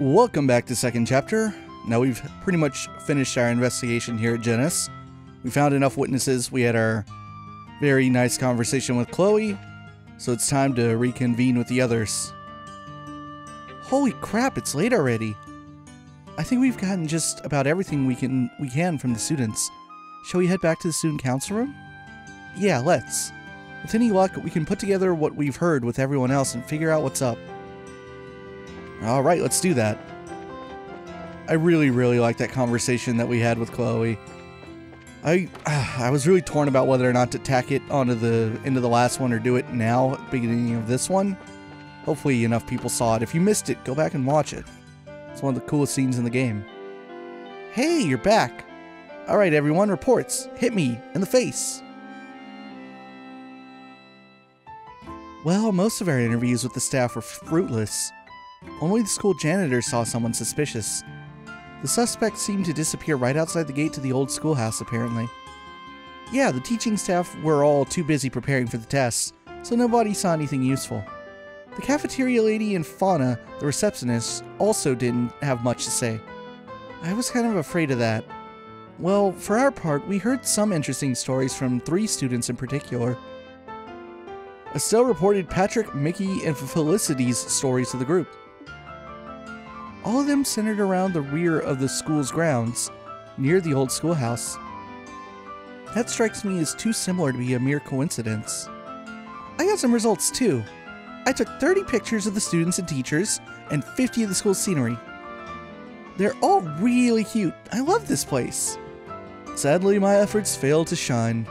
Welcome back to second chapter. Now we've pretty much finished our investigation here at Jenis. We found enough witnesses. We had our very nice conversation with Chloe, so it's time to reconvene with the others. Holy crap, it's late already. I think we've gotten just about everything we can we can from the students. Shall we head back to the student council room? Yeah, let's. With any luck, we can put together what we've heard with everyone else and figure out what's up. Alright, let's do that. I really, really like that conversation that we had with Chloe. I ah, I was really torn about whether or not to tack it onto the end of the last one or do it now beginning of this one. Hopefully enough people saw it. If you missed it, go back and watch it. It's one of the coolest scenes in the game. Hey, you're back. Alright everyone, reports. Hit me in the face. Well, most of our interviews with the staff were fruitless. Only the school janitor saw someone suspicious. The suspect seemed to disappear right outside the gate to the old schoolhouse, apparently. Yeah, the teaching staff were all too busy preparing for the tests, so nobody saw anything useful. The cafeteria lady and Fauna, the receptionist, also didn't have much to say. I was kind of afraid of that. Well, for our part, we heard some interesting stories from three students in particular. Estelle reported Patrick, Mickey, and Felicity's stories to the group. All of them centered around the rear of the school's grounds, near the old schoolhouse. That strikes me as too similar to be a mere coincidence. I got some results too. I took 30 pictures of the students and teachers, and 50 of the school's scenery. They're all really cute. I love this place. Sadly, my efforts failed to shine.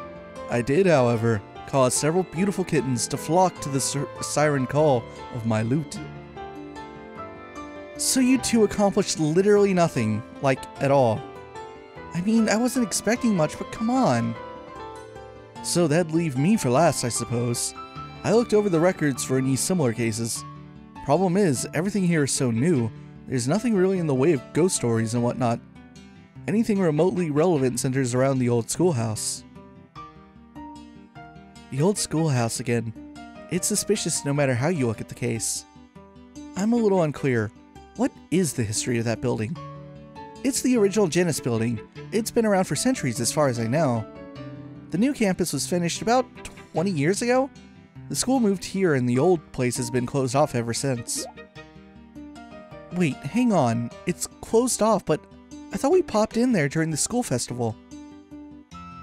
I did, however, cause several beautiful kittens to flock to the siren call of my lute. So you two accomplished literally nothing, like, at all. I mean, I wasn't expecting much, but come on. So that'd leave me for last, I suppose. I looked over the records for any similar cases. Problem is, everything here is so new, there's nothing really in the way of ghost stories and whatnot. Anything remotely relevant centers around the old schoolhouse. The old schoolhouse again. It's suspicious no matter how you look at the case. I'm a little unclear. What is the history of that building? It's the original Jenis building. It's been around for centuries as far as I know. The new campus was finished about 20 years ago? The school moved here and the old place has been closed off ever since. Wait, hang on. It's closed off, but I thought we popped in there during the school festival.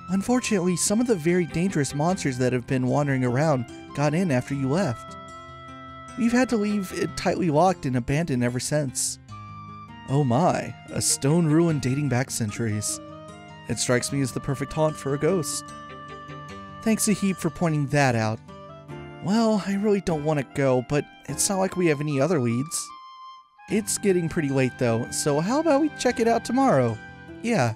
Unfortunately, some of the very dangerous monsters that have been wandering around got in after you left. We've had to leave it tightly locked and abandoned ever since. Oh my, a stone ruin dating back centuries. It strikes me as the perfect haunt for a ghost. Thanks a heap for pointing that out. Well, I really don't want to go, but it's not like we have any other leads. It's getting pretty late though, so how about we check it out tomorrow? Yeah.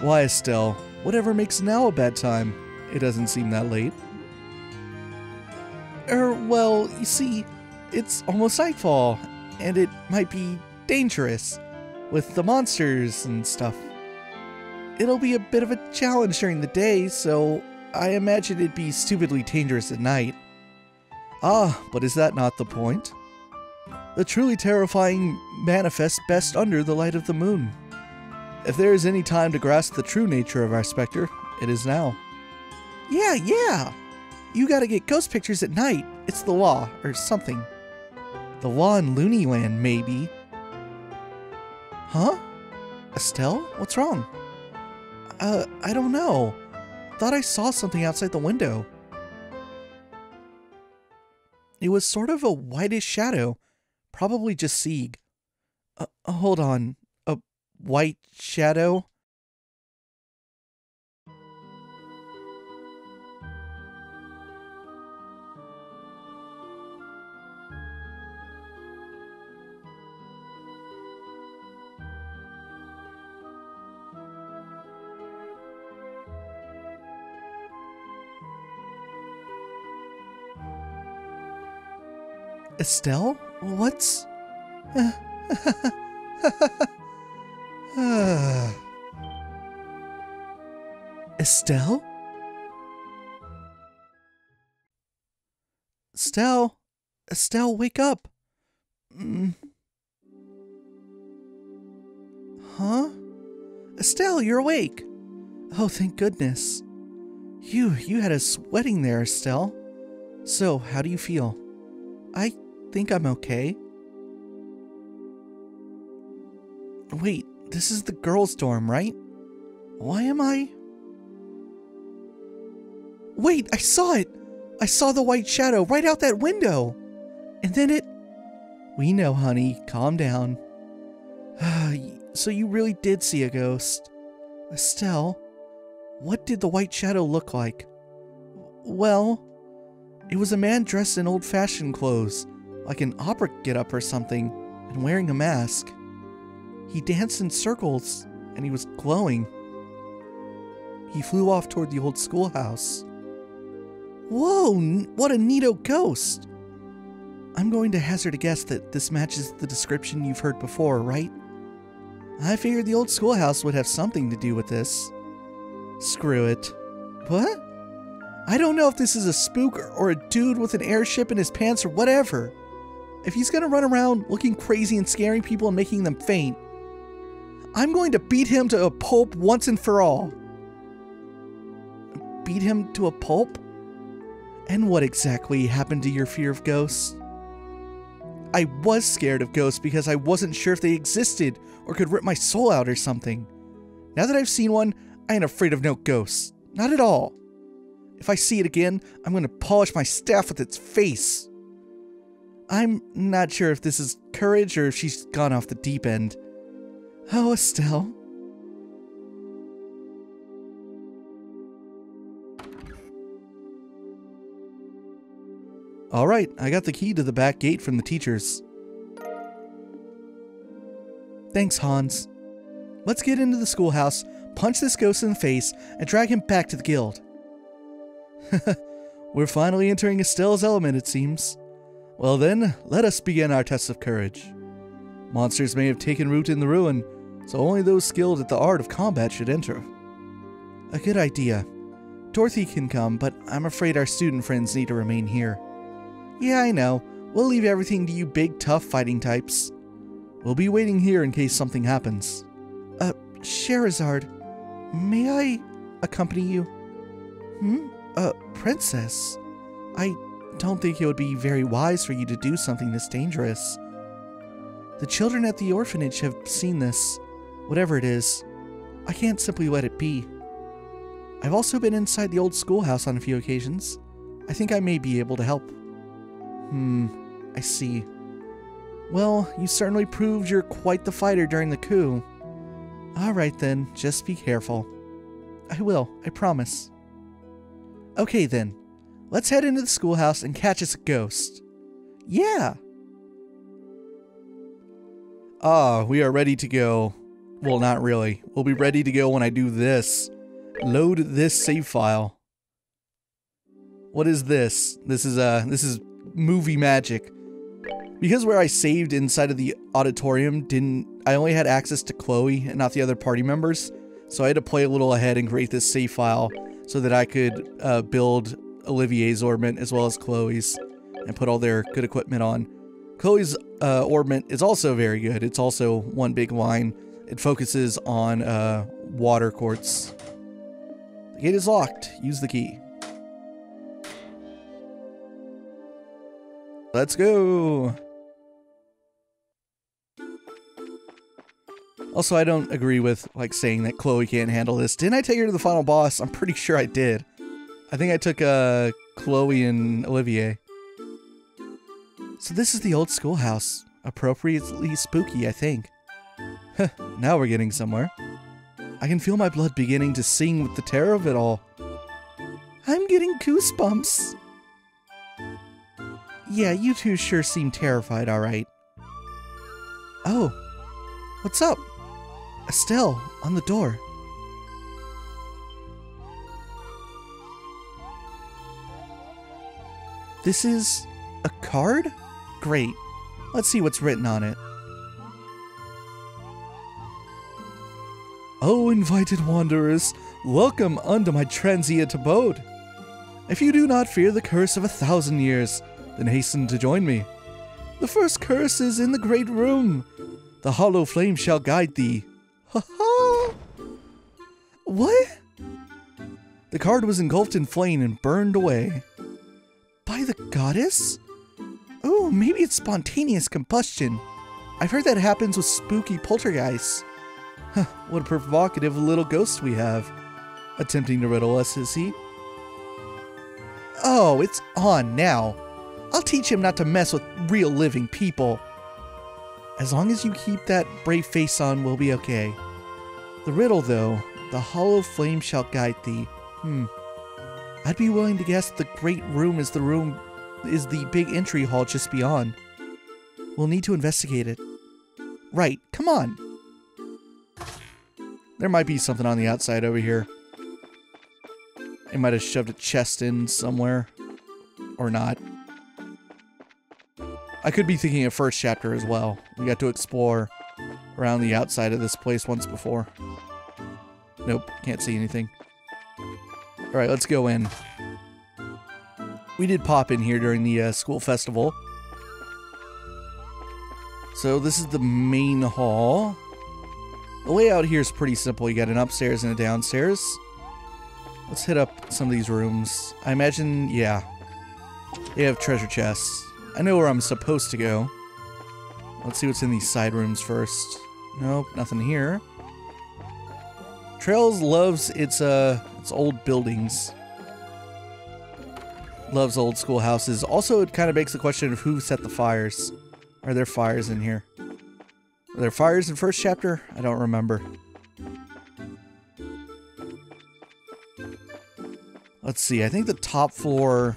Why, Estelle? Whatever makes now a bad time? It doesn't seem that late. Er, well, you see, it's almost nightfall, and it might be dangerous with the monsters and stuff. It'll be a bit of a challenge during the day, so I imagine it'd be stupidly dangerous at night. Ah, but is that not the point? The truly terrifying manifests best under the light of the moon. If there is any time to grasp the true nature of our specter, it is now. Yeah, yeah! You gotta get ghost pictures at night. It's the law, or something. The law in Looneyland, maybe. Huh? Estelle? What's wrong? Uh, I don't know. Thought I saw something outside the window. It was sort of a whitish shadow. Probably just Sieg. Uh, hold on. A white shadow? Estelle? What's. Estelle? Estelle? Estelle, wake up! Mm. Huh? Estelle, you're awake. Oh, thank goodness. You, you had us sweating there, Estelle. So, how do you feel? I think I'm okay. Wait, this is the girls' dorm, right? Why am I. Wait, I saw it! I saw the white shadow right out that window! And then it. We know, honey. Calm down. so you really did see a ghost. Estelle, what did the white shadow look like? Well, it was a man dressed in old fashioned clothes, like an opera get up or something, and wearing a mask. He danced in circles, and he was glowing. He flew off toward the old schoolhouse. Whoa, what a neato ghost! I'm going to hazard a guess that this matches the description you've heard before, right? I figured the old schoolhouse would have something to do with this. Screw it. What? I don't know if this is a spook or a dude with an airship in his pants or whatever. If he's gonna run around looking crazy and scaring people and making them faint, I'm going to beat him to a pulp once and for all. Beat him to a pulp? And what exactly happened to your fear of ghosts? I was scared of ghosts because I wasn't sure if they existed or could rip my soul out or something. Now that I've seen one, I ain't afraid of no ghosts. Not at all. If I see it again, I'm to polish my staff with its face. I'm not sure if this is courage or if she's gone off the deep end. Oh, Estelle. Alright, I got the key to the back gate from the teachers. Thanks, Hans. Let's get into the schoolhouse, punch this ghost in the face, and drag him back to the guild. We're finally entering Estelle's element, it seems. Well then, let us begin our test of courage. Monsters may have taken root in the ruin, so only those skilled at the art of combat should enter. A good idea. Dorothy can come, but I'm afraid our student friends need to remain here. Yeah, I know. We'll leave everything to you big, tough fighting types. We'll be waiting here in case something happens. Uh, Scherazard, may I accompany you? Hmm? Uh, princess? I don't think it would be very wise for you to do something this dangerous. The children at the orphanage have seen this. Whatever it is, I can't simply let it be. I've also been inside the old schoolhouse on a few occasions. I think I may be able to help. Hmm, I see. Well, you certainly proved you're quite the fighter during the coup. Alright then, just be careful. I will, I promise. Okay then, let's head into the schoolhouse and catch us a ghost. Yeah! Ah, we are ready to go. Well, not really. We'll be ready to go when I do this. Load this save file. What is this? This is, uh, this is movie magic. Because where I saved inside of the auditorium didn't, I only had access to Chloe and not the other party members. So I had to play a little ahead and create this save file so that I could uh, build Olivier's orbment as well as Chloe's and put all their good equipment on. Chloe's uh, orbment is also very good. It's also one big line. It focuses on uh, water quartz. The gate is locked. Use the key. Let's go! Also, I don't agree with like saying that Chloe can't handle this. Didn't I take her to the final boss? I'm pretty sure I did. I think I took uh, Chloe and Olivier. So this is the old schoolhouse. Appropriately spooky, I think. now we're getting somewhere. I can feel my blood beginning to sing with the terror of it all. I'm getting goosebumps. Yeah, you two sure seem terrified, alright. Oh, what's up? Estelle, on the door. This is a card? Great. Let's see what's written on it. Oh, invited wanderers, welcome unto my transient abode. If you do not fear the curse of a thousand years, then hasten to join me. The first curse is in the great room. The hollow flame shall guide thee. Ha ha! What? The card was engulfed in flame and burned away. By the goddess? Oh, maybe it's spontaneous combustion. I've heard that happens with spooky poltergeists. Huh, what a provocative little ghost we have. Attempting to riddle us, is he? Oh, it's on now. I'll teach him not to mess with real living people. As long as you keep that brave face on, we'll be okay. The riddle, though, the hollow flame shall guide thee. Hmm. I'd be willing to guess the great room is the room is the big entry hall just beyond. We'll need to investigate it. Right, come on. There might be something on the outside over here. It might have shoved a chest in somewhere. Or not. I could be thinking of first chapter as well. We got to explore around the outside of this place once before. Nope, can't see anything. Alright, let's go in. We did pop in here during the uh, school festival. So this is the main hall. The layout here is pretty simple. You got an upstairs and a downstairs. Let's hit up some of these rooms. I imagine, yeah, they have treasure chests. I know where I'm supposed to go. Let's see what's in these side rooms first. Nope, nothing here. Trails loves its uh its old buildings. Loves old school houses. Also, it kind of makes the question of who set the fires. Are there fires in here? Are there fires in first chapter? I don't remember. Let's see. I think the top floor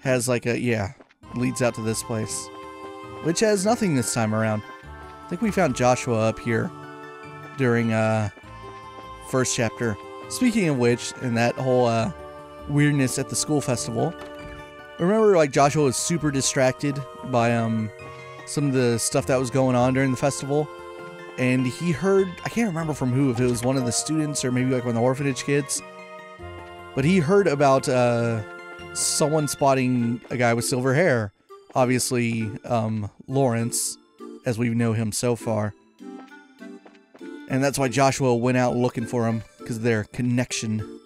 has like a yeah, leads out to this place, which has nothing this time around. I think we found Joshua up here during uh first chapter. Speaking of which, in that whole uh weirdness at the school festival, I remember like Joshua was super distracted by um some of the stuff that was going on during the festival and he heard I can't remember from who if it was one of the students or maybe like one of the orphanage kids but he heard about uh someone spotting a guy with silver hair obviously um Lawrence as we know him so far and that's why Joshua went out looking for him because of their connection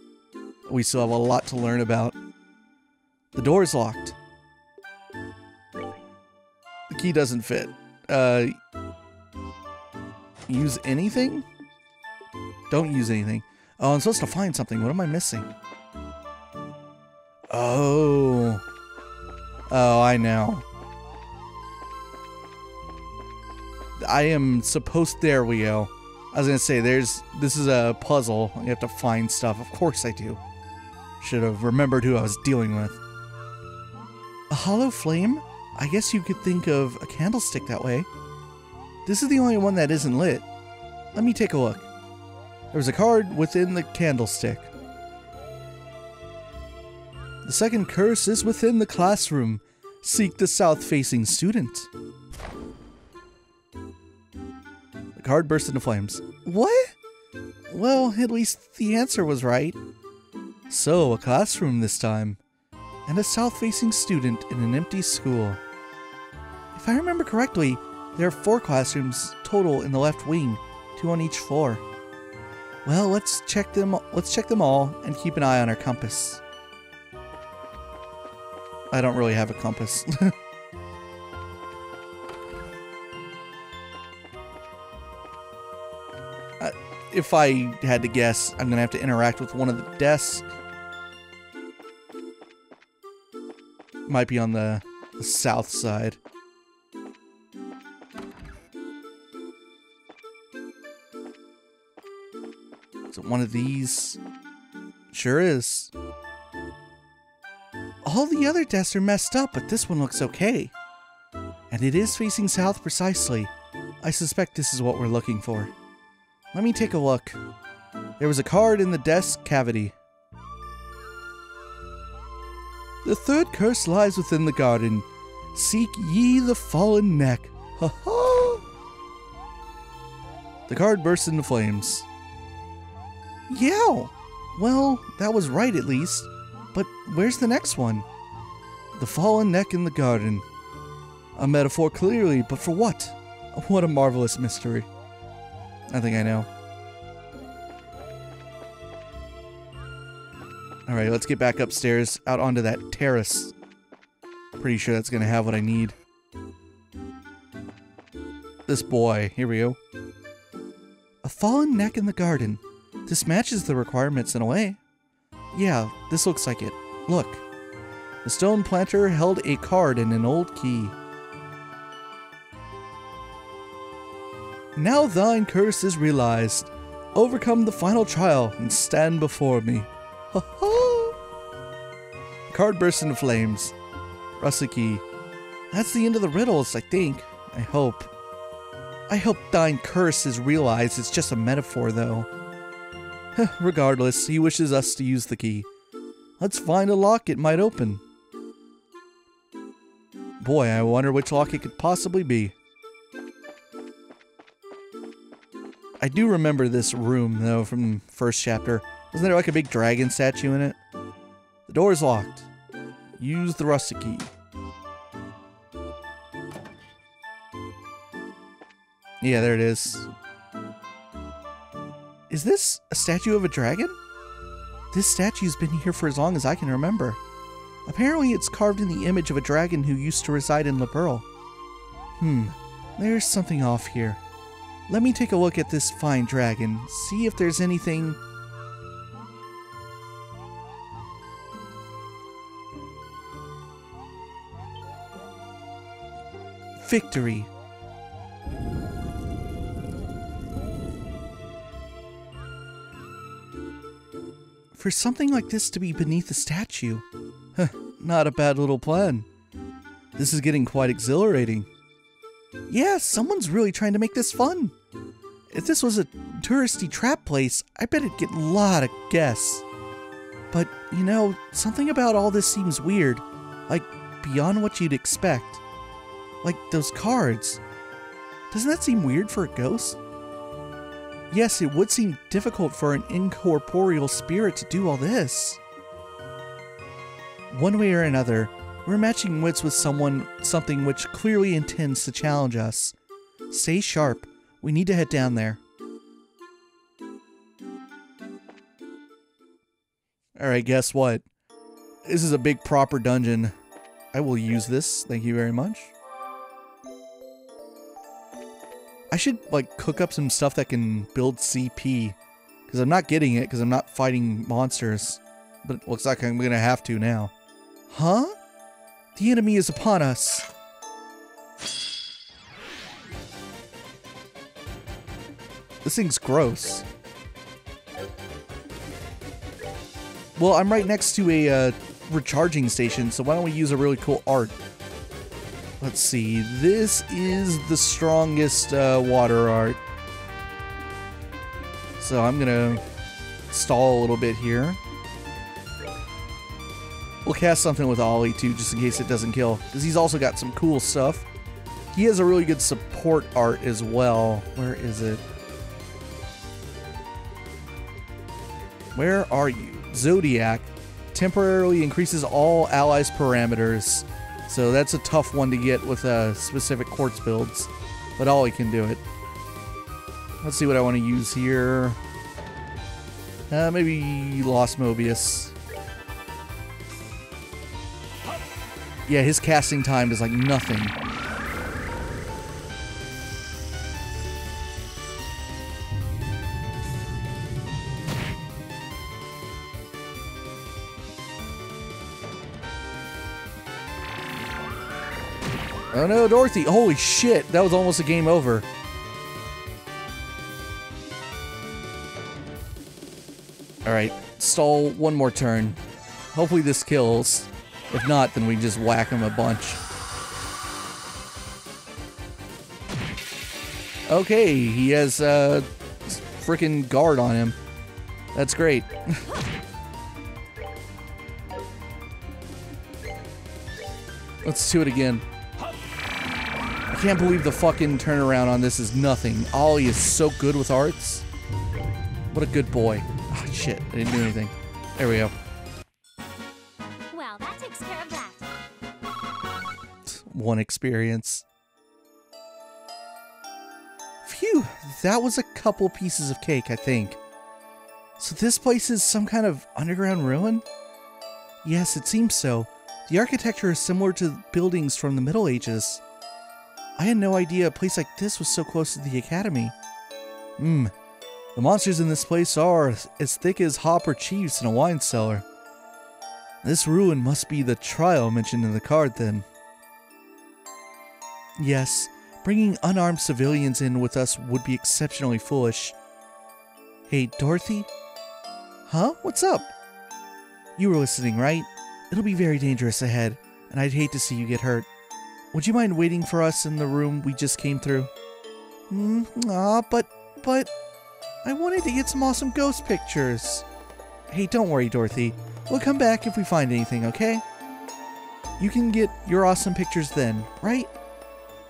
we still have a lot to learn about the door is locked the key doesn't fit. Uh, use anything? Don't use anything. Oh, I'm supposed to find something. What am I missing? Oh. Oh, I know. I am supposed... There we go. I was to say, there's... This is a puzzle. You have to find stuff. Of course I do. Should have remembered who I was dealing with. A hollow flame? I guess you could think of a candlestick that way. This is the only one that isn't lit. Let me take a look. There's a card within the candlestick. The second curse is within the classroom. Seek the south-facing student. Card burst into flames. What? Well, at least the answer was right. So, a classroom this time. And a south-facing student in an empty school. If I remember correctly, there are four classrooms total in the left wing, two on each floor. Well, let's check them let's check them all and keep an eye on our compass. I don't really have a compass. if I had to guess, I'm to have to interact with one of the desks. Might be on the, the south side. One of these? Sure is. All the other desks are messed up, but this one looks okay. And it is facing south precisely. I suspect this is what we're looking for. Let me take a look. There was a card in the desk cavity. The third curse lies within the garden. Seek ye the fallen neck. Ha ha! The card bursts into flames. Yeah. Well, that was right at least. But where's the next one? The fallen neck in the garden. A metaphor clearly, but for what? What a marvelous mystery. I think I know. Alright, let's get back upstairs, out onto that terrace. Pretty sure that's gonna have what I need. This boy, here we go. A fallen neck in the garden. This matches the requirements in a way. Yeah, this looks like it. Look. The stone planter held a card and an old key. Now thine curse is realized. Overcome the final trial and stand before me. Ha ha! Card bursts into flames. Rusty. That's the end of the riddles, I think. I hope. I hope thine curse is realized. It's just a metaphor, though. Regardless, he wishes us to use the key. Let's find a lock it might open. Boy, I wonder which lock it could possibly be. I do remember this room, though, from first chapter. Wasn't there like a big dragon statue in it? The door is locked. Use the rusty key. Yeah, there it is. Is this a statue of a dragon? This statue's been here for as long as I can remember. Apparently it's carved in the image of a dragon who used to reside in Liberl. Hmm, there's something off here. Let me take a look at this fine dragon, see if there's anything... Victory. For something like this to be beneath a statue. Not a bad little plan. This is getting quite exhilarating. Yeah, someone's really trying to make this fun. If this was a touristy trap place, I bet it'd get a lot of guests. But, you know, something about all this seems weird. Like, beyond what you'd expect. Like those cards. Doesn't that seem weird for a ghost? Yes, it would seem difficult for an incorporeal spirit to do all this. One way or another, we're matching wits with someone, something which clearly intends to challenge us. Stay sharp. We need to head down there. Alright, guess what? This is a big proper dungeon. I will use this. Thank you very much. I should, like, cook up some stuff that can build CP. Because I'm not getting it because I'm not fighting monsters. But it looks like I'm going to have to now. Huh? The enemy is upon us. This thing's gross. Well, I'm right next to a uh, recharging station, so why don't we use a really cool art? Let's see. This is the strongest uh, water art. So I'm gonna stall a little bit here. We'll cast something with Ollie too, just in case it doesn't kill. Because he's also got some cool stuff. He has a really good support art as well. Where is it? Where are you? Zodiac temporarily increases all allies' parameters. So that's a tough one to get with uh, specific quartz builds. But Ollie can do it. Let's see what I want to use here. Uh, maybe Lost Mobius. Yeah, his casting time is like nothing. Oh no, Dorothy! Holy shit, that was almost a game over. Alright, stall one more turn. Hopefully this kills. If not, then we just whack him a bunch. Okay, he has a uh, freaking guard on him. That's great. Let's do it again. I can't believe the fucking turnaround on this is nothing. Ollie is so good with arts. What a good boy. Oh, shit, I didn't do anything. There we go. Well, that takes care of that. One experience. Phew. Phew, that was a couple pieces of cake, I think. So this place is some kind of underground ruin? Yes, it seems so. The architecture is similar to buildings from the Middle Ages. I had no idea a place like this was so close to the academy. Hmm, the monsters in this place are as thick as Hopper Chiefs in a wine cellar. This ruin must be the trial mentioned in the card then. Yes, bringing unarmed civilians in with us would be exceptionally foolish. Hey, Dorothy? Huh? What's up? You were listening, right? It'll be very dangerous ahead, and I'd hate to see you get hurt. Would you mind waiting for us in the room we just came through? Hmm, ah, but, but, I wanted to get some awesome ghost pictures. Hey, don't worry, Dorothy. We'll come back if we find anything, okay? You can get your awesome pictures then, right?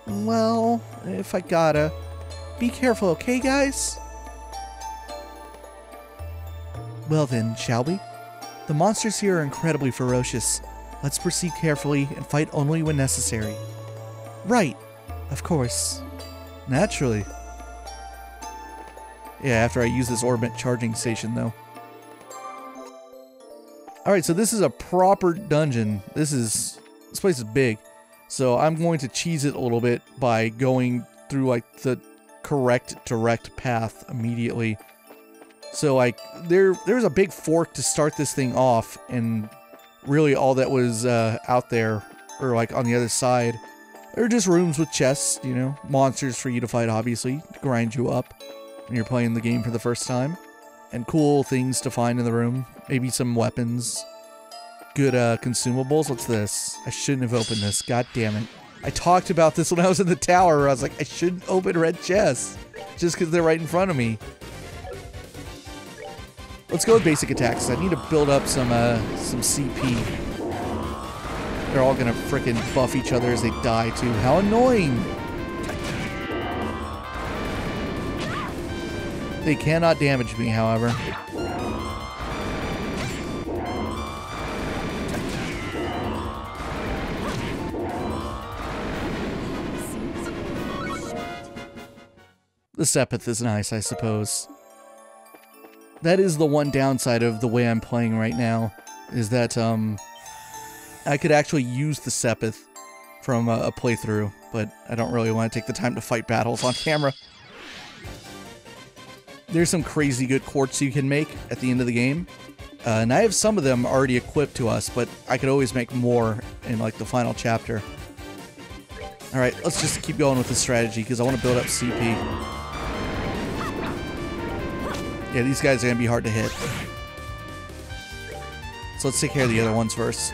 Well, if I gotta. Be careful, okay, guys? Well then, shall we? The monsters here are incredibly ferocious. Let's proceed carefully and fight only when necessary. Right, of course. Naturally. Yeah, after I use this orbit charging station, though. Alright, so this is a proper dungeon. This is... This place is big. So I'm going to cheese it a little bit by going through, like, the correct direct path immediately. So, like, there there's a big fork to start this thing off, and really all that was uh, out there, or, like, on the other side, are just rooms with chests, you know, monsters for you to fight, obviously, to grind you up when you're playing the game for the first time. And cool things to find in the room. Maybe some weapons. Good uh, consumables. What's this? I shouldn't have opened this. God damn it. I talked about this when I was in the tower. I was like, I shouldn't open red chests. Just because they're right in front of me. Let's go with basic attacks. I need to build up some uh, some CP. They're all gonna fricking buff each other as they die too. How annoying! They cannot damage me, however. The Sepith is nice, I suppose. That is the one downside of the way I'm playing right now, is that um, I could actually use the Sepith from a, a playthrough, but I don't really want to take the time to fight battles on camera. There's some crazy good quartz you can make at the end of the game. Uh, and I have some of them already equipped to us, but I could always make more in like the final chapter. Alright, let's just keep going with this strategy because I want to build up CP. Yeah, these guys are going to be hard to hit. So let's take care of the other ones first.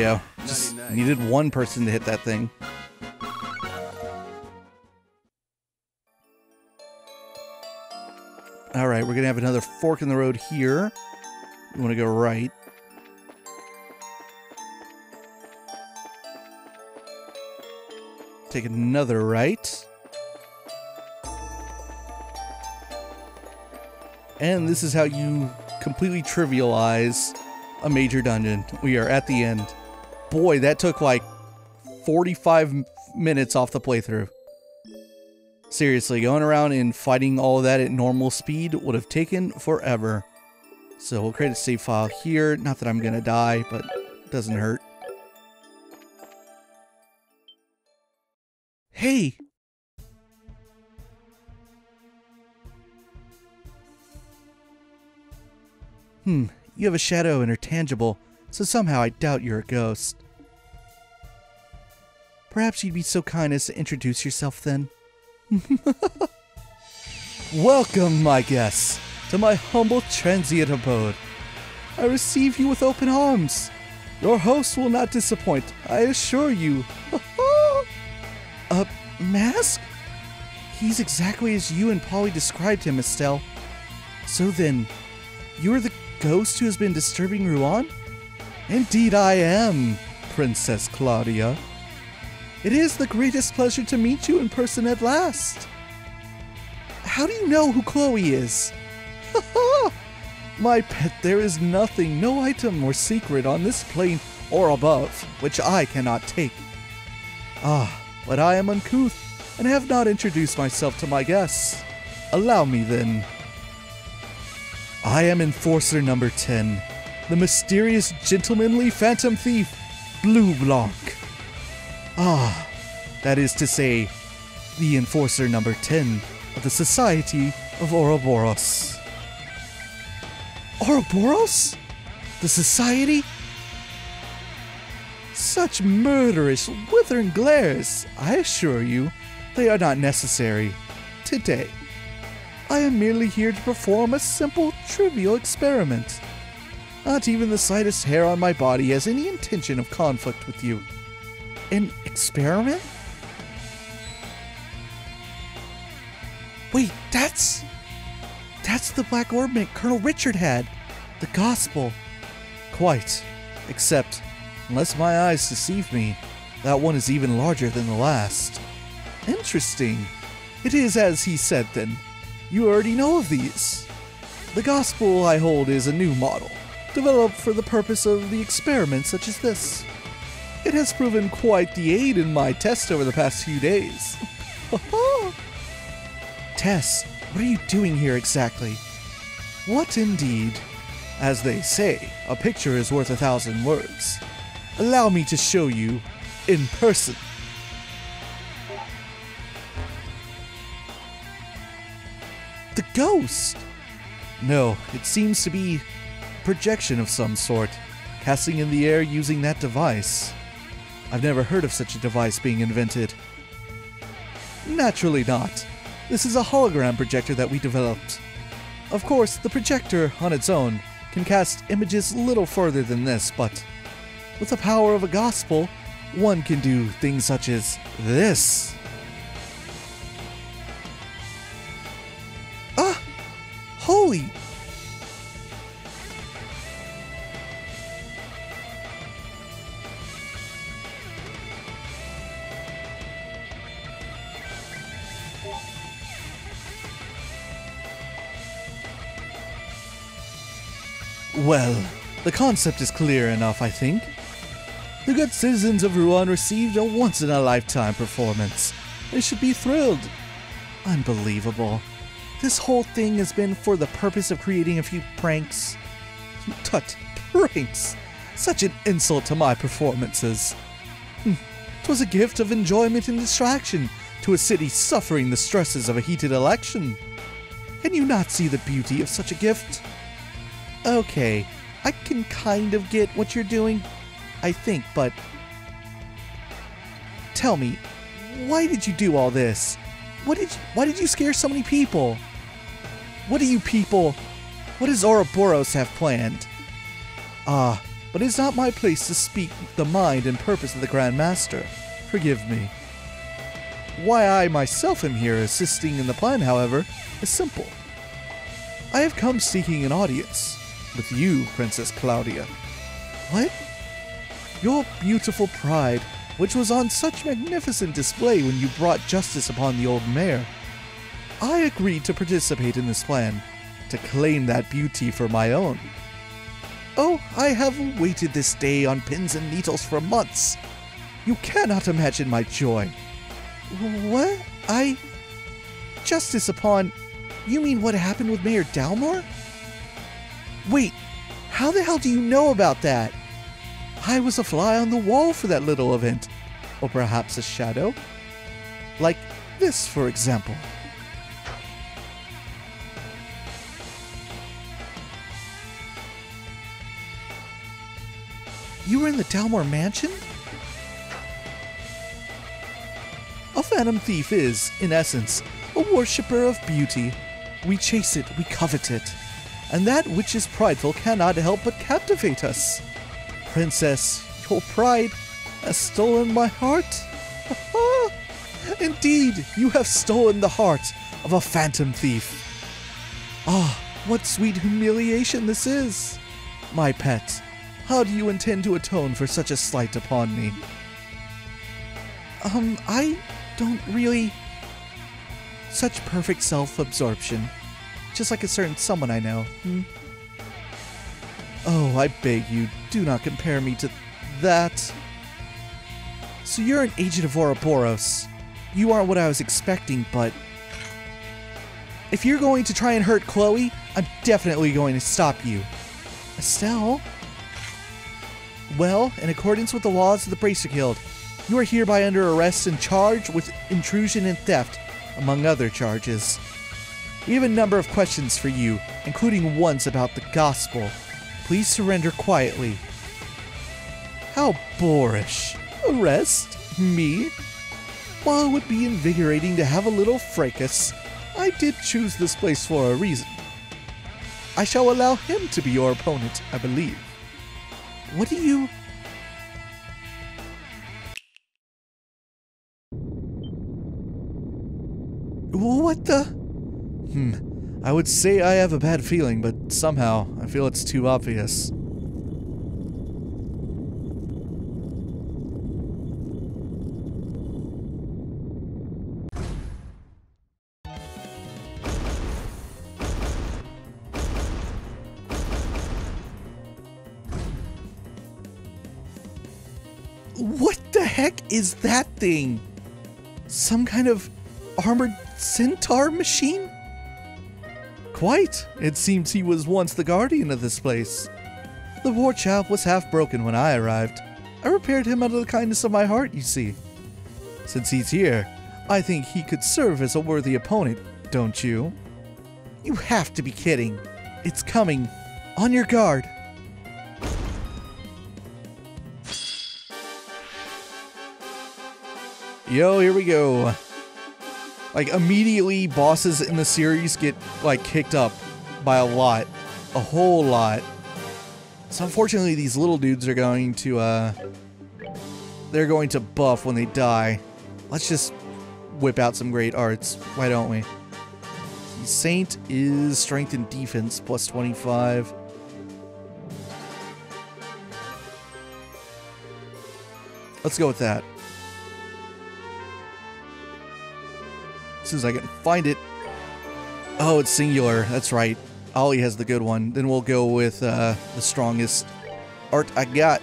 Go. Just needed one person to hit that thing. Alright, we're going to have another fork in the road here. We want to go right. Take another right. And this is how you completely trivialize a major dungeon. We are at the end. Boy, that took like 45 minutes off the playthrough. Seriously, going around and fighting all of that at normal speed would have taken forever. So we'll create a save file here. Not that I'm going to die, but it doesn't hurt. Hey! Hmm, you have a shadow and are tangible, so somehow I doubt you're a ghost. Perhaps you'd be so kind as to introduce yourself then? Welcome, my guests, to my humble transient abode. I receive you with open arms. Your host will not disappoint, I assure you. a mask? He's exactly as you and Polly described him, Estelle. So then, you are the ghost who has been disturbing Ruan? Indeed I am, Princess Claudia. It is the greatest pleasure to meet you in person at last. How do you know who Chloe is? My pet, there is nothing, no item or secret on this plane or above, which I cannot take. Ah, but I am uncouth and have not introduced myself to my guests. Allow me then. I am Enforcer number 10, the mysterious gentlemanly phantom thief, Bleublanc. Ah, that is to say, the Enforcer number 10 of the Society of Ouroboros. Ouroboros? The Society? Such murderous, withering glares, I assure you, they are not necessary today. I am merely here to perform a simple, trivial experiment. Not even the slightest hair on my body has any intention of conflict with you. An experiment? Wait, that's. That's the black ornament Colonel Richard had. The gospel. Quite. Except, unless my eyes deceive me, that one is even larger than the last. Interesting. It is as he said then. You already know of these. The gospel I hold is a new model, developed for the purpose of the experiment such as this. It has proven quite the aid in my test over the past few days. Tess, what are you doing here exactly? What indeed? As they say, a picture is worth a thousand words. Allow me to show you in person. The ghost! No, it seems to be projection of some sort, casting in the air using that device. I've never heard of such a device being invented. Naturally not. This is a hologram projector that we developed. Of course, the projector, on its own, can cast images little further than this, but with the power of a gospel, one can do things such as this. Concept is clear enough, I think. The good citizens of Ruan received a once in a lifetime performance. They should be thrilled. Unbelievable. This whole thing has been for the purpose of creating a few pranks. Tut, pranks! Such an insult to my performances. Hmm, 'Twas a gift of enjoyment and distraction to a city suffering the stresses of a heated election. Can you not see the beauty of such a gift? Okay, I can kind of get what you're doing, I think, but. Tell me, why did you do all this? What did you, why did you scare so many people? What do you people, what does Ouroboros have planned? Ah, but it's not my place to speak the mind and purpose of the Grand Master. Forgive me. Why I myself am here assisting in the plan, however, is simple. I have come seeking an audience with you, Princess Claudia. What? Your beautiful pride, which was on such magnificent display when you brought justice upon the old mare. I agreed to participate in this plan, to claim that beauty for my own. Oh, I have waited this day on pins and needles for months. You cannot imagine my joy. What? I. Justice upon. You mean what happened with Mayor Dalmore? Wait, how the hell do you know about that? I was a fly on the wall for that little event. Or perhaps a shadow? Like this, for example. You were in the Dalmore mansion? A phantom thief is, in essence, a worshipper of beauty. We chase it, we covet it and that which is prideful cannot help but captivate us. Princess, your pride has stolen my heart. Indeed, you have stolen the heart of a phantom thief. Ah, what sweet humiliation this is. My pet, how do you intend to atone for such a slight upon me? Um, I don't really. Such perfect self absorption just like a certain someone I know. Hmm? Oh, I beg you, do not compare me to that. So you're an agent of Ouroboros. You aren't what I was expecting, but... If you're going to try and hurt Kloe, I'm definitely going to stop you. Estelle? Well, in accordance with the laws of the Bracer Guild, you are hereby under arrest and charged with intrusion and theft, among other charges. We have a number of questions for you, including ones about the gospel. Please surrender quietly. How boorish. Arrest? Me? While it would be invigorating to have a little fracas, I did choose this place for a reason. I shall allow him to be your opponent, I believe. What do you... What the? Hmm. I would say I have a bad feeling, but somehow I feel it's too obvious. What the heck is that thing? Some kind of armored centaur machine? Quite. It seems he was once the guardian of this place. The poor chap was half broken when I arrived. I repaired him out of the kindness of my heart, you see. Since he's here, I think he could serve as a worthy opponent, don't you? You have to be kidding. It's coming. On your guard. Yo, here we go. Like, immediately, bosses in the series get, like, kicked up by a lot. A whole lot. So, unfortunately, these little dudes are going to, uh... They're going to buff when they die. Let's just whip out some great arts. Why don't we? Saint is strength and defense, plus 25. Let's go with that. Soon as I can find it. Oh, it's singular. That's right. Ollie has the good one. Then we'll go with uh, the strongest art I got.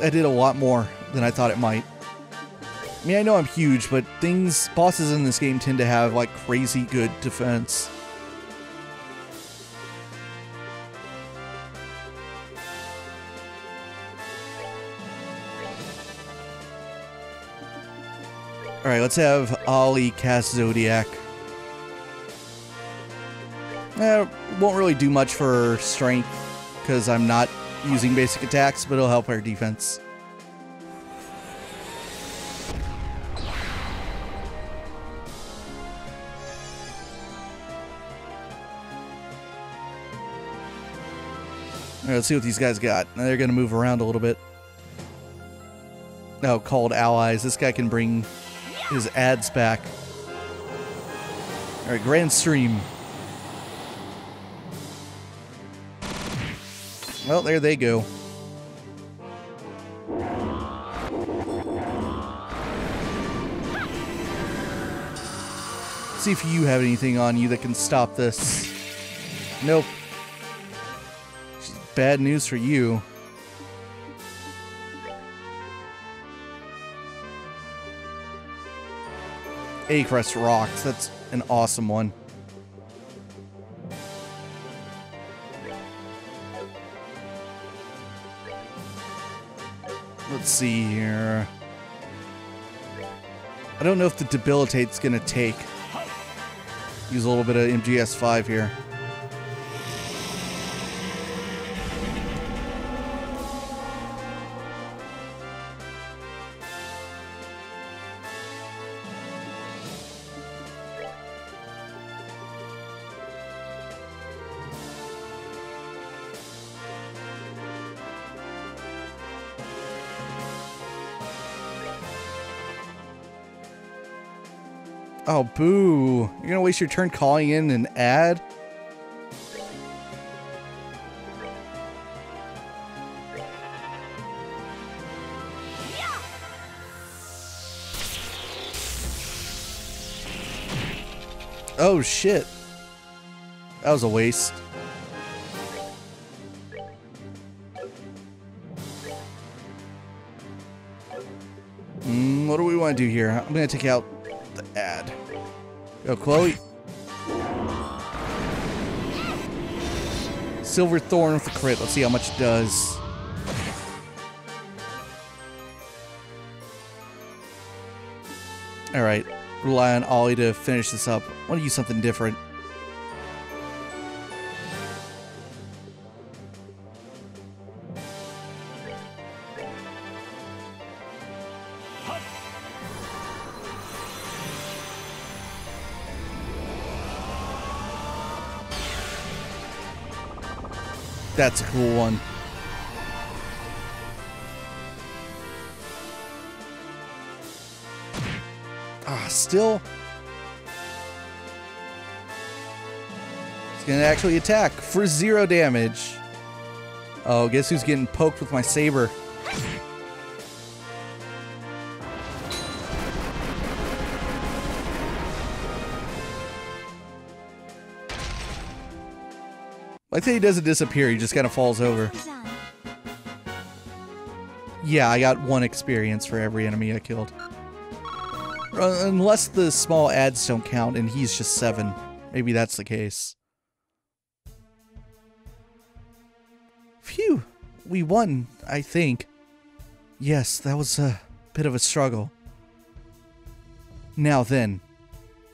That did a lot more than I thought it might. I mean, I know I'm huge, but things, bosses in this game tend to have like crazy good defense. Alright, let's have Ollie cast Zodiac. Eh, won't really do much for strength, because I'm not using basic attacks, but it'll help our defense. Alright, let's see what these guys got. They're going to move around a little bit. Oh, called allies. This guy can bring his ads back. Alright, Grand Stream. Well, there they go. See if you have anything on you that can stop this. Nope. Bad news for you. Acrest rocks. That's an awesome one. Let's see here. I don't know if the debilitate's gonna take. Use a little bit of MGS5 here. Oh, boo. You're gonna waste your turn calling in an ad? Oh shit. That was a waste. Mm, what do we want to do here? I'm going to take out Go, Kloe. Silver Thorn with the crit. Let's see how much it does. Alright. Rely on Ollie to finish this up. I want to use something different. That's a cool one. Ah, still. It's gonna actually attack for zero damage. Oh, guess who's getting poked with my saber? Like say he doesn't disappear, he just kind of falls over. Yeah, I got one experience for every enemy I killed. Uh, unless the small ads don't count and he's just seven. Maybe that's the case. Phew, we won, I think. Yes, that was a bit of a struggle. Now then,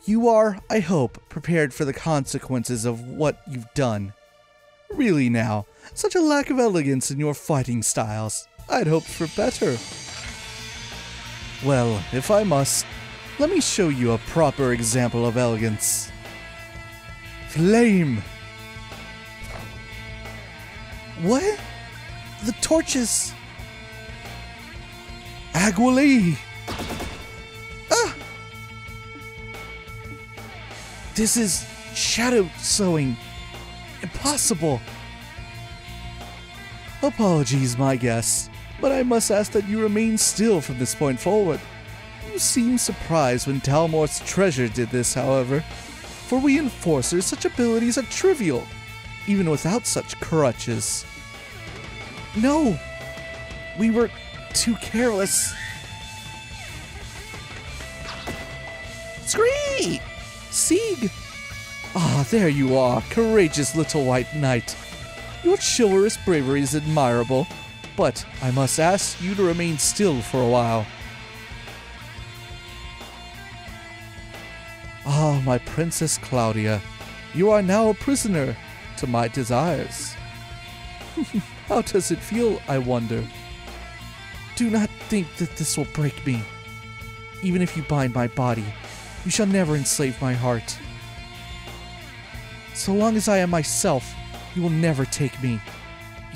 you are, I hope, prepared for the consequences of what you've done. Really now, such a lack of elegance in your fighting styles. I'd hoped for better. Well, if I must, let me show you a proper example of elegance. Flame! What? The torches... Aguili! Ah! This is shadow sewing. Impossible! Apologies, my guest, but I must ask that you remain still from this point forward. You seem surprised when Dalmore's treasure did this, however. For we enforcers, such abilities are trivial, even without such crutches. No! We were too careless. Scree! Sieg! Ah, there you are, courageous little white knight. Your chivalrous bravery is admirable, but I must ask you to remain still for a while. Ah, my Princess Claudia, you are now a prisoner to my desires. How does it feel, I wonder? Do not think that this will break me. Even if you bind my body, you shall never enslave my heart. So long as I am myself, you will never take me.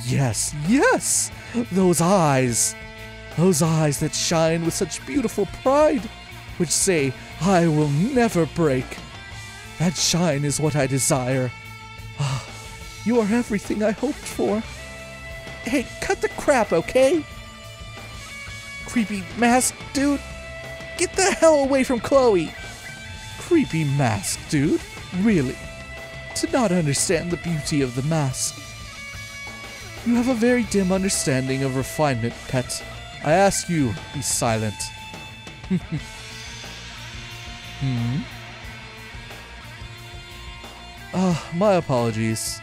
Yes, yes! Those eyes! Those eyes that shine with such beautiful pride, which say, I will never break. That shine is what I desire. Ah, you are everything I hoped for. Hey, cut the crap, okay? Creepy mask dude. Get the hell away from Kloe. Creepy mask dude. Really? To not understand the beauty of the mask. You have a very dim understanding of refinement, pet. I ask you, be silent. hmm? Ah, uh, my apologies.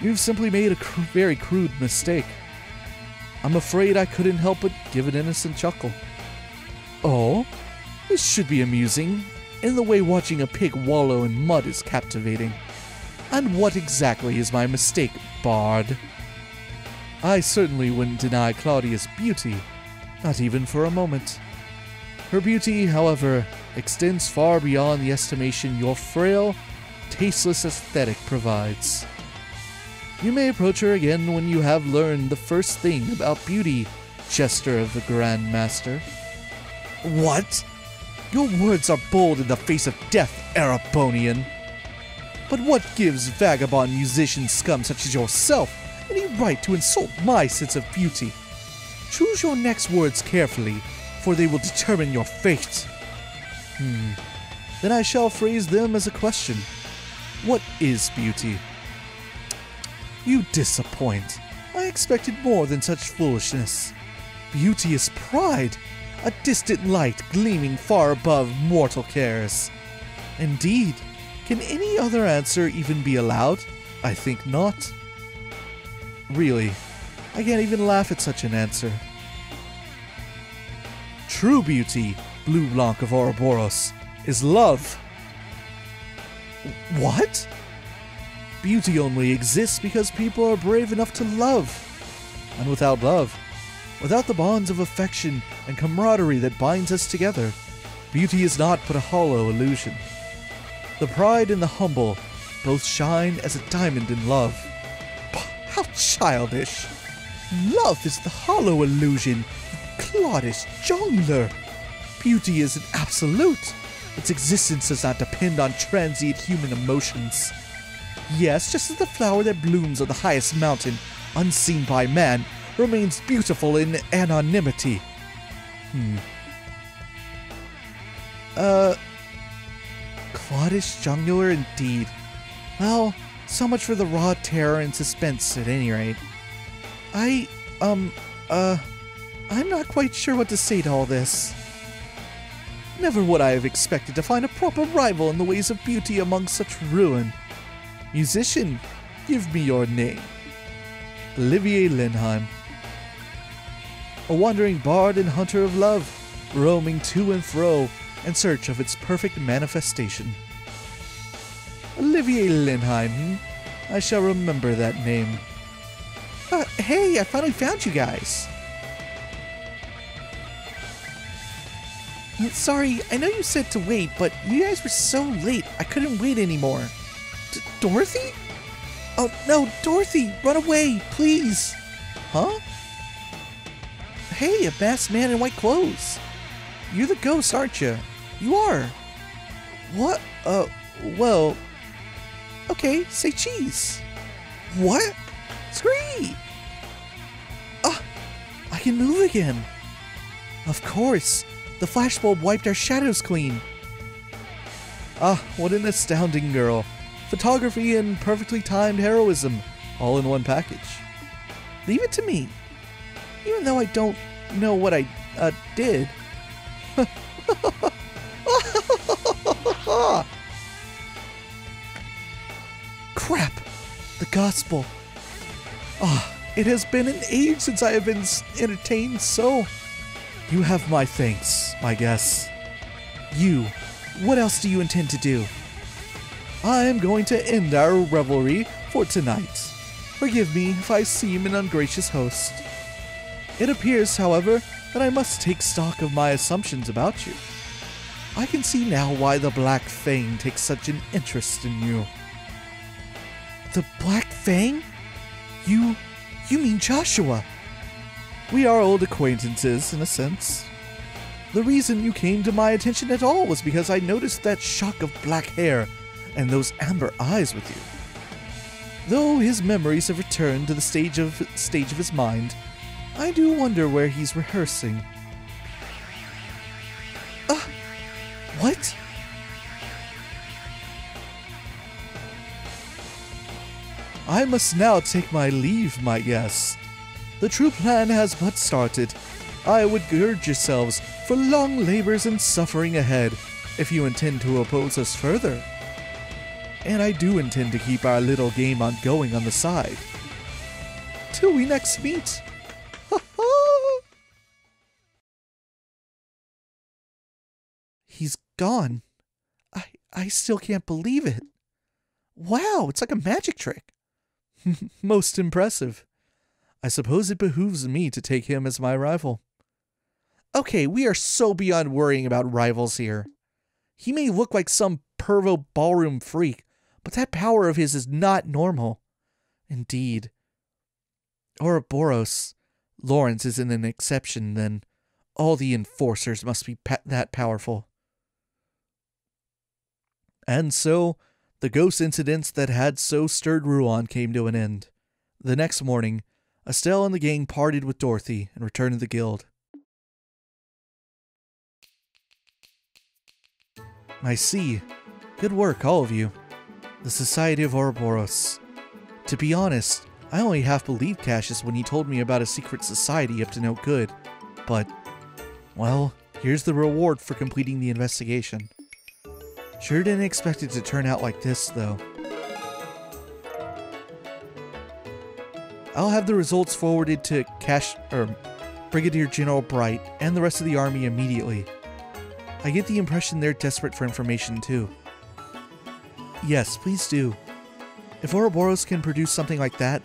You've simply made a cr very crude mistake. I'm afraid I couldn't help but give an innocent chuckle. Oh, this should be amusing, in the way watching a pig wallow in mud is captivating. And what exactly is my mistake, Bard? I certainly wouldn't deny Claudia's beauty, not even for a moment. Her beauty, however, extends far beyond the estimation your frail, tasteless aesthetic provides. You may approach her again when you have learned the first thing about beauty, Jester of the Grand Master. What? Your words are bold in the face of death, Erebonian. But what gives vagabond musician scum such as yourself any right to insult my sense of beauty? Choose your next words carefully, for they will determine your fate. Hmm. then I shall phrase them as a question. What is beauty? You disappoint. I expected more than such foolishness. Beauty is pride, a distant light gleaming far above mortal cares. Indeed, can any other answer even be allowed? I think not. Really, I can't even laugh at such an answer. True beauty, Bleublanc of Ouroboros, is love. What? Beauty only exists because people are brave enough to love. And without love, without the bonds of affection and camaraderie that binds us together, beauty is not but a hollow illusion. The pride and the humble both shine as a diamond in love. How childish! Love is the hollow illusion, you cloddish jungler. Beauty is an absolute. Its existence does not depend on transient human emotions. Yes, just as the flower that blooms on the highest mountain, unseen by man, remains beautiful in anonymity. Hmm. Uh. Cloddish jungler indeed. Well, so much for the raw terror and suspense at any rate. I, um, uh, I'm not quite sure what to say to all this. Never would I have expected to find a proper rival in the ways of beauty among such ruin. Musician, give me your name. Olivier Lenheim. A wandering bard and hunter of love, roaming to and fro in search of its perfect manifestation. Olivier Lenheim? I shall remember that name. Uh, hey, I finally found you guys. Sorry, I know you said to wait, but you guys were so late, I couldn't wait anymore. D Dorothy? Oh, no, Dorothy, run away, please. Huh? Hey, a masked man in white clothes. You're the ghost, aren't you? You are. What? Uh, well. Okay, say cheese. What? Scree! Ah, I can move again. Of course. The flashbulb wiped our shadows clean. Ah, what an astounding girl. Photography and perfectly timed heroism, all in one package. Leave it to me. Even though I don't know what I uh, did. Crap! The gospel. Ah, it has been an age since I have been entertained so. You have my thanks, my guess. You, what else do you intend to do? I am going to end our revelry for tonight. Forgive me if I seem an ungracious host. It appears, however, that I must take stock of my assumptions about you. I can see now why the Black Fang takes such an interest in you. The Black Fang? You. you mean Joshua? We are old acquaintances, in a sense. The reason you came to my attention at all was because I noticed that shock of black hair and those amber eyes with you. Though his memories have returned to the stage of stage of his mind, I do wonder where he's rehearsing. Uh, what? I must now take my leave, my guest. The true plan has but started. I would gird yourselves for long labors and suffering ahead if you intend to oppose us further. And I do intend to keep our little game on going on the side. Till we next meet. He's gone. I I still can't believe it. Wow, it's like a magic trick. Most impressive. I suppose it behooves me to take him as my rival. Okay, we are so beyond worrying about rivals here. He may look like some pervo ballroom freak, but that power of his is not normal. Indeed. Ouroboros, Lawrence isn't an exception, then. All the enforcers must be pa that powerful. And so, the ghost incidents that had so stirred Ruan came to an end. The next morning, Estelle and the gang parted with Dorothy and returned to the guild. I see. Good work, all of you. The Society of Ouroboros. To be honest, I only half believed Cassius when he told me about a secret society up to no good. But, well, here's the reward for completing the investigation. Sure didn't expect it to turn out like this, though. I'll have the results forwarded to Cash Brigadier General Bright and the rest of the army immediately. I get the impression they're desperate for information too. Yes, please do. If Ouroboros can produce something like that,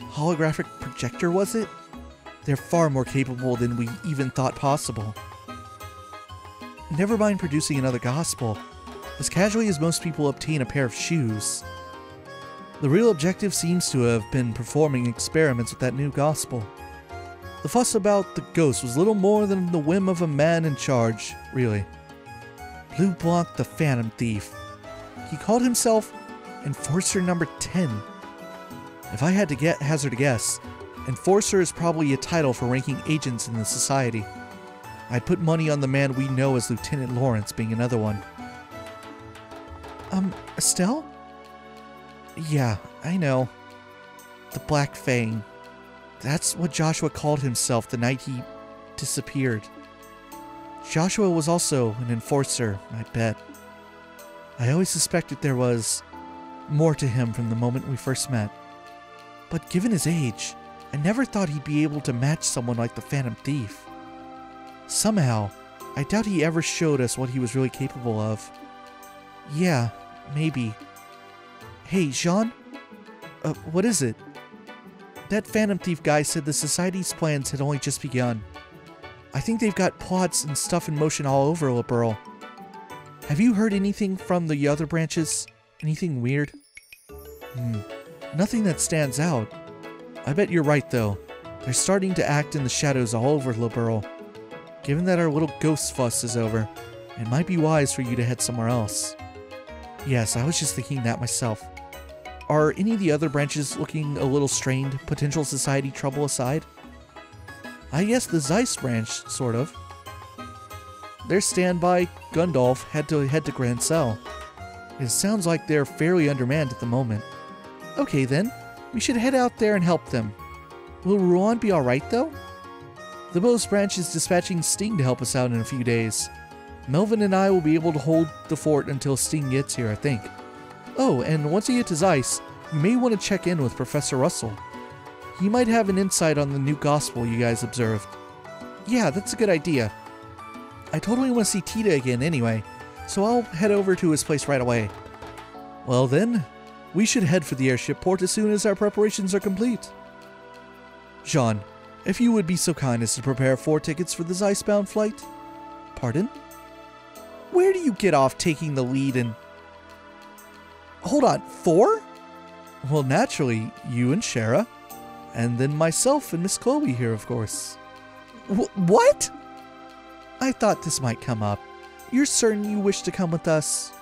holographic projector was it? They're far more capable than we even thought possible. Never mind producing another gospel, as casually as most people obtain a pair of shoes. The real objective seems to have been performing experiments with that new gospel. The fuss about the ghost was little more than the whim of a man in charge, really. Bleublanc the Phantom Thief. He called himself Enforcer Number 10. If I had to get hazard a guess, Enforcer is probably a title for ranking agents in the society. I'd put money on the man we know as Lieutenant Lawrence being another one. Um, Estelle? Yeah, I know. The Black Fang. That's what Joshua called himself the night he disappeared. Joshua was also an enforcer, I bet. I always suspected there was more to him from the moment we first met. But given his age, I never thought he'd be able to match someone like the Phantom Thief. Somehow, I doubt he ever showed us what he was really capable of. Yeah, maybe. Hey, Jean? Uh, what is it? That Phantom Thief guy said the Society's plans had only just begun. I think they've got plots and stuff in motion all over Liberl. Have you heard anything from the other branches? Anything weird? Hmm, nothing that stands out. I bet you're right, though. They're starting to act in the shadows all over Liberl. Given that our little ghost fuss is over, it might be wise for you to head somewhere else. Yes, I was just thinking that myself. Are any of the other branches looking a little strained, potential society trouble aside? I guess the Zeiss branch, sort of. Their standby, Gundolf, had to head to Grancel. It sounds like they're fairly undermanned at the moment. Okay then, we should head out there and help them. Will Ruan be alright though? The Bose branch is dispatching Sting to help us out in a few days. Melvin and I will be able to hold the fort until Sting gets here, I think. Oh, and once he get to Zeiss, you may want to check in with Professor Russell. He might have an insight on the new gospel you guys observed. Yeah, that's a good idea. I totally want to see Tita again anyway, so I'll head over to his place right away. Well then, we should head for the airship port as soon as our preparations are complete. Jean, if you would be so kind as to prepare four tickets for the Zeiss-bound flight. Pardon? Where do you get off taking the lead and. Hold on, four? Well, naturally, you and Shara, and then myself and Miss Kloe here, of course. Wh- what? I thought this might come up. You're certain you wish to come with us?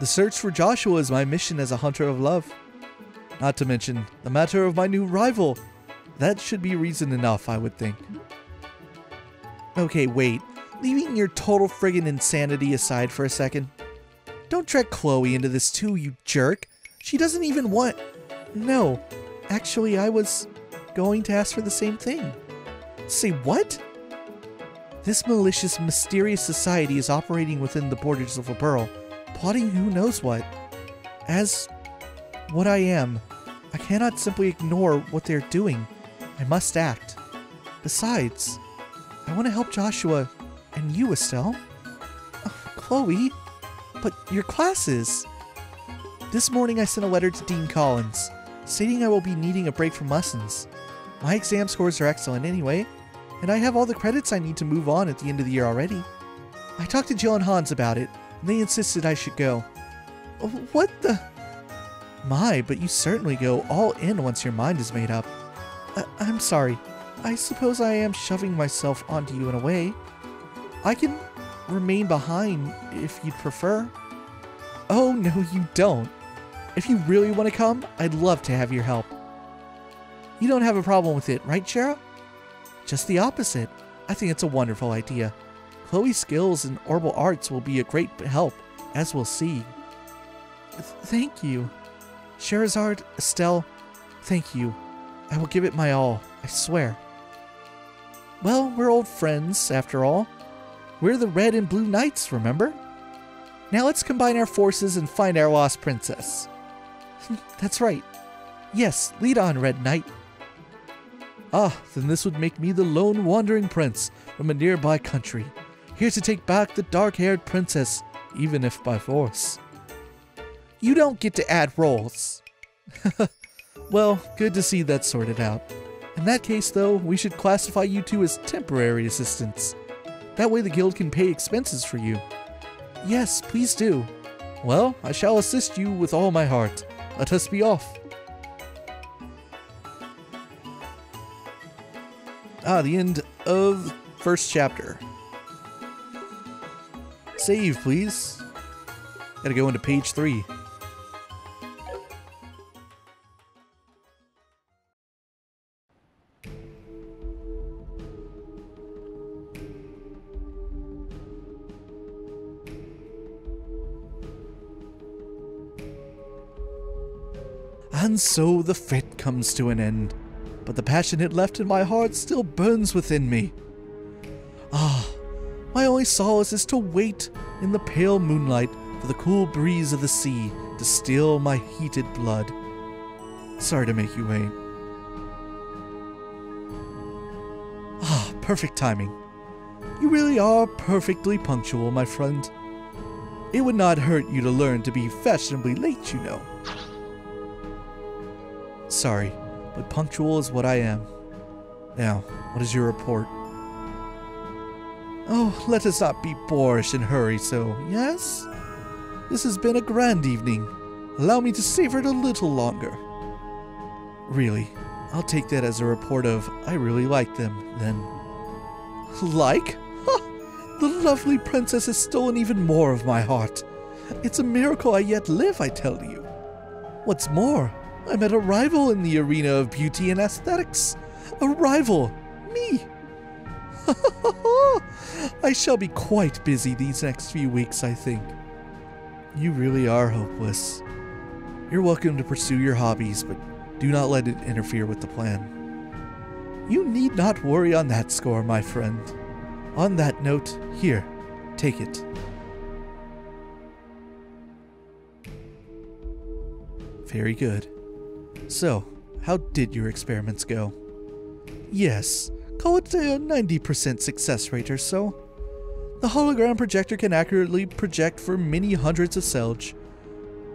The search for Joshua is my mission as a hunter of love. Not to mention the matter of my new rival. That should be reason enough, I would think. Okay, wait. Leaving your total friggin' insanity aside for a second. Don't drag Kloe into this too, you jerk. She doesn't even want. No, actually, I was going to ask for the same thing. Say what? This malicious, mysterious society is operating within the borders of Liberl, plotting who knows what. As what I am, I cannot simply ignore what they're doing. I must act. Besides, I want to help Joshua and you, Estelle. Oh, Kloe, but your classes. This morning I sent a letter to Dean Collins, stating I will be needing a break from lessons. My exam scores are excellent anyway, and I have all the credits I need to move on at the end of the year already. I talked to Jill and Hans about it, and they insisted I should go. Oh, what the? My, but you certainly go all in once your mind is made up. I- I'm sorry. I suppose I am shoving myself onto you in a way. I can remain behind if you'd prefer. Oh, no, you don't. If you really want to come, I'd love to have your help. You don't have a problem with it, right, Shara? Just the opposite. I think it's a wonderful idea. Kloe's skills in orbital arts will be a great help, as we'll see. Th- thank you. Scherazard, Estelle, thank you. I will give it my all, I swear. Well, we're old friends, after all. We're the Red and Blue Knights, remember? Now let's combine our forces and find our lost princess. That's right. Yes, lead on, Red Knight. Ah, then this would make me the lone wandering prince from a nearby country, here to take back the dark haired princess, even if by force. You don't get to add roles. well, good to see that sorted out. In that case, though, we should classify you two as temporary assistants. That way the guild can pay expenses for you. Yes, please do. Well, I shall assist you with all my heart. Let us be off. Ah, the end of first chapter. Save, please. Gotta go into page three. And so the fit comes to an end, but the passion it left in my heart still burns within me. Ah, my only solace is to wait in the pale moonlight for the cool breeze of the sea to still my heated blood. Sorry to make you wait. Ah, perfect timing. You really are perfectly punctual, my friend. It would not hurt you to learn to be fashionably late, you know. Sorry, but punctual is what I am. Now, what is your report? Oh, let us not be boorish and hurry so, yes? This has been a grand evening. Allow me to savor it a little longer. Really, I'll take that as a report of I really like them, then. Like? Ha! The lovely princess has stolen even more of my heart. It's a miracle I yet live, I tell you. What's more, I met a rival in the arena of beauty and aesthetics. A rival! Me! I shall be quite busy these next few weeks, I think. You really are hopeless. You're welcome to pursue your hobbies, but do not let it interfere with the plan. You need not worry on that score, my friend. On that note, here, take it. Very good. So, how did your experiments go? Yes, call it a 90% success rate or so. The hologram projector can accurately project for many hundreds of Selge.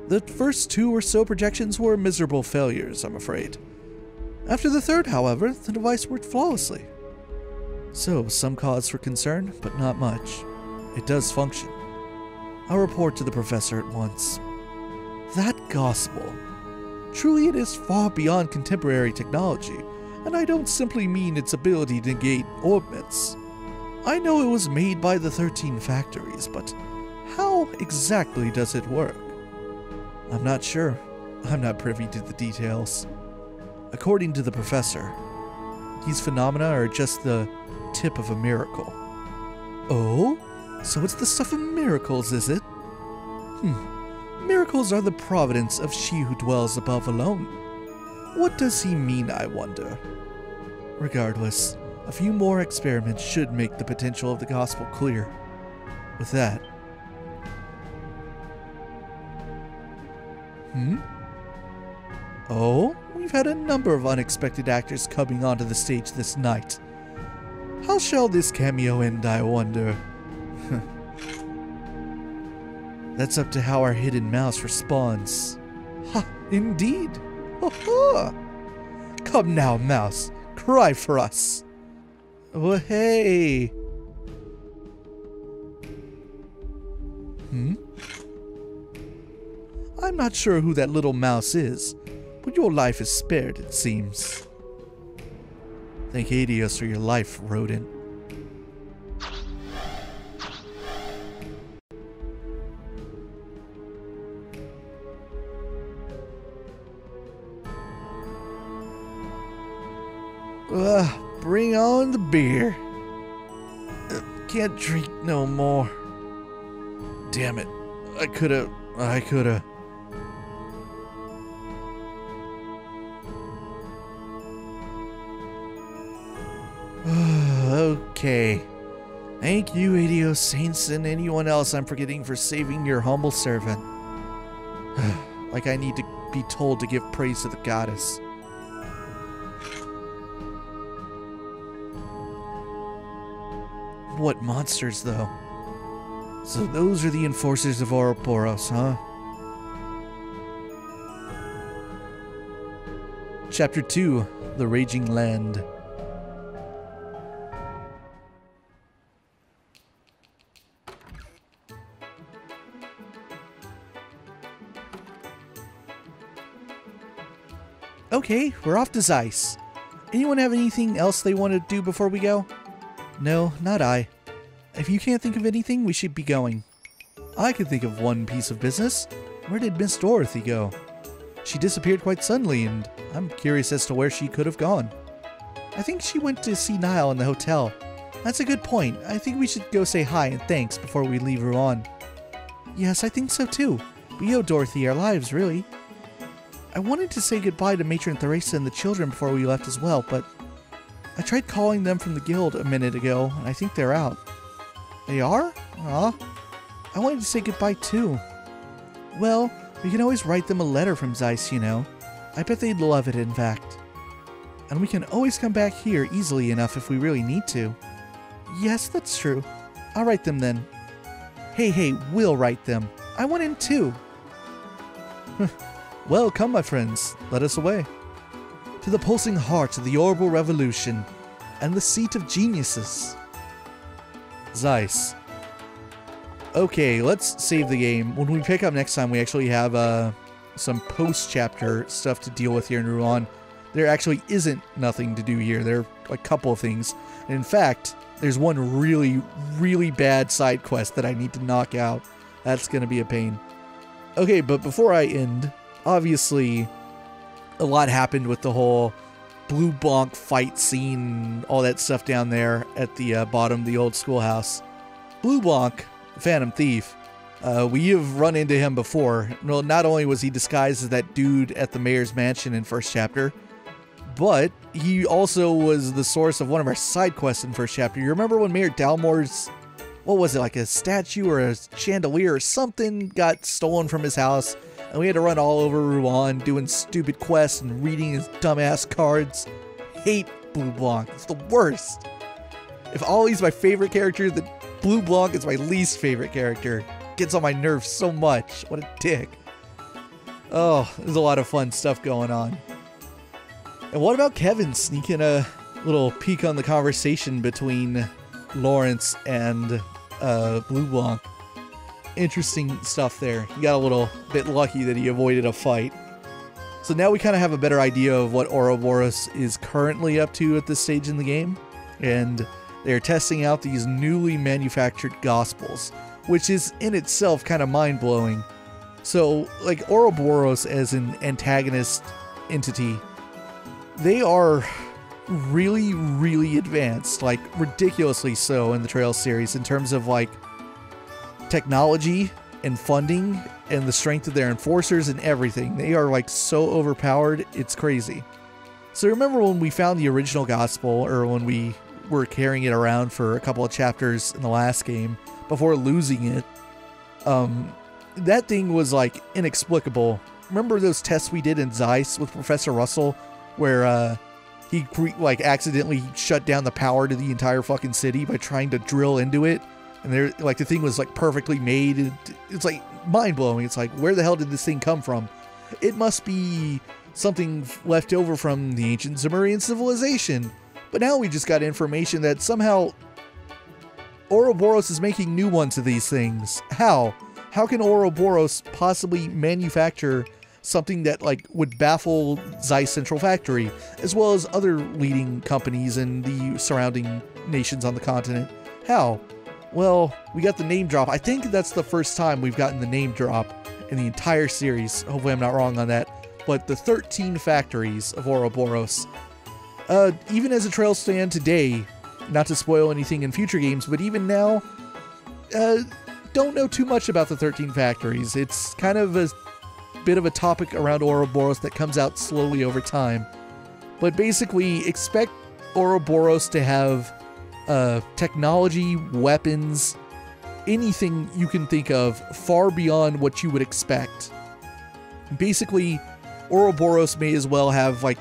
The first two or so projections were miserable failures, I'm afraid. After the third, however, the device worked flawlessly. So, some cause for concern, but not much. It does function. I'll report to the professor at once. That gospel. Truly, it is far beyond contemporary technology, and I don't simply mean its ability to negate orbments. I know it was made by the 13 factories, but how exactly does it work? I'm not sure. I'm not privy to the details. According to the professor, these phenomena are just the tip of a miracle. Oh? So it's the stuff of miracles, is it? Hmm. Miracles are the providence of she who dwells above alone. What does he mean, I wonder? Regardless, a few more experiments should make the potential of the gospel clear. With that. Hmm? Oh, we've had a number of unexpected actors coming onto the stage this night. How shall this cameo end, I wonder? That's up to how our hidden mouse responds. Ha, indeed. Ha! Come now, mouse, cry for us. Oh, hey. Hmm? I'm not sure who that little mouse is, but your life is spared, it seems. Thank Aidios for your life, rodent. Ugh, bring on the beer. Can't drink no more. Damn it. I coulda. I coulda. okay. Thank you, Aidios Saints, and anyone else I'm forgetting for saving your humble servant. like I need to be told to give praise to the goddess. What monsters, though? So those are the enforcers of Ouroboros, huh? Chapter 2 The Raging Land. Okay, we're off to Zeiss. Anyone have anything else they want to do before we go? No, not I. If you can't think of anything, we should be going. I can think of one piece of business. Where did Miss Dorothy go? She disappeared quite suddenly, and I'm curious as to where she could have gone. I think she went to see Nial in the hotel. That's a good point. I think we should go say hi and thanks before we leave Ruan. Yes, I think so too. We owe Dorothy our lives, really. I wanted to say goodbye to Matron Theresa and the children before we left as well, but I tried calling them from the guild a minute ago, and I think they're out. They are? Aw. I wanted to say goodbye too. Well, we can always write them a letter from Zeiss, you know. I bet they'd love it, in fact. And we can always come back here easily enough if we really need to. Yes, that's true. I'll write them then. Hey, hey, we'll write them. I want in too. well, come, my friends. Let us away. To the pulsing heart of the orbital revolution and the seat of geniuses. Zeiss. Okay, let's save the game. When we pick up next time, we actually have uh, some post-chapter stuff to deal with here in Ruan. There actually isn't nothing to do here. There are a couple of things. in fact, there's one really, really bad side quest that I need to knock out. That's going to be a pain. Okay, but before I end, obviously, a lot happened with the whole Blue Bonk fight scene, all that stuff down there at the uh, bottom of the old schoolhouse. Blue Bonk, Phantom Thief, uh, we have run into him before. Well, not only was he disguised as that dude at the mayor's mansion in first chapter, but he also was the source of one of our side quests in first chapter. You remember when Mayor Dalmore's, what was it, like a statue or a chandelier or something got stolen from his house and we had to run all over Ruan doing stupid quests and reading his dumbass cards. Hate Bleublanc. It's the worst. If Ollie's my favorite character, then Bleublanc is my least favorite character. Gets on my nerves so much. What a dick. Oh, there's a lot of fun stuff going on. And what about Kevin sneaking a little peek on the conversation between Lawrence and uh, Bleublanc? Interesting stuff there. He got a little bit lucky that he avoided a fight. So now we kind of have a better idea of what Ouroboros is currently up to at this stage in the game. And they're testing out these newly manufactured Gospels, which is in itself kind of mind blowing. So, like Ouroboros as an antagonist entity, they are really, really advanced, like ridiculously so in the Trail series in terms of like technology and funding and the strength of their enforcers and everything. They are like so overpowered, it's crazy. So remember when we found the original gospel, or when we were carrying it around for a couple of chapters in the last game before losing it? Um, that thing was like inexplicable. Remember those tests we did in Zeiss with Professor Russell, where uh, he like accidentally shut down the power to the entire fucking city by trying to drill into it and they're like the thing was like perfectly made. It's like mind-blowing. It's like where the hell did this thing come from? It must be something left over from the ancient Zemurian civilization. But now we just got information that somehow Ouroboros is making new ones of these things. How? How can Ouroboros possibly manufacture something that like would baffle Zeiss Central Factory as well as other leading companies in the surrounding nations on the continent? How well, we got the name drop. I think that's the first time we've gotten the name drop in the entire series. Hopefully, I'm not wrong on that. But the 13 factories of Ouroboros. Uh, even as a trail stand today, not to spoil anything in future games, but even now, uh, don't know too much about the 13 factories. It's kind of a bit of a topic around Ouroboros that comes out slowly over time. But basically, expect Ouroboros to have uh, technology, weapons, anything you can think of far beyond what you would expect. Basically, Ouroboros may as well have like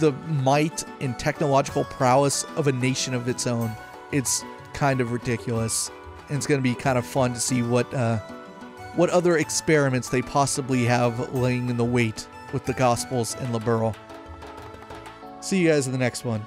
the might and technological prowess of a nation of its own. It's kind of ridiculous, and it's going to be kind of fun to see what uh, what other experiments they possibly have laying in the wait with the Gospels and Liberl. See you guys in the next one.